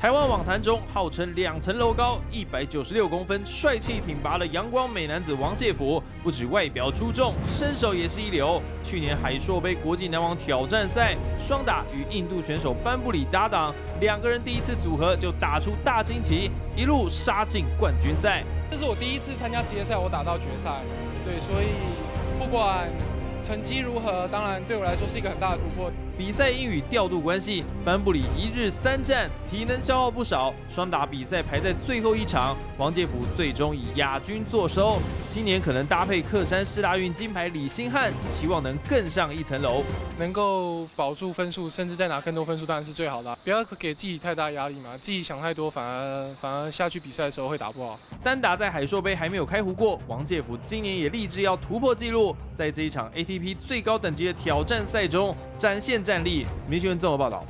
台湾网坛中号称两层楼高、一百九十六公分、帅气挺拔的阳光美男子王介甫，不止外表出众，身手也是一流。去年海硕杯国际男网挑战赛，双打与印度选手班布里搭档，两个人第一次组合就打出大惊奇，一路杀进冠军赛。这是我第一次参加职业赛，我打到决赛，对，所以不管。成绩如何？当然对我来说是一个很大的突破。比赛因与调度关系，班布里一日三战，体能消耗不少。双打比赛排在最后一场，王介甫最终以亚军坐收。今年可能搭配克山四大运金牌李星汉，期望能更上一层楼，能够保住分数，甚至再拿更多分数，当然是最好的。不要给自己太大压力嘛，自己想太多，反而反而下去比赛的时候会打不好。单打在海硕杯还没有开壶过，王介甫今年也立志要突破纪录，在这一场 ATP 最高等级的挑战赛中展现战力。明新闻综合报道。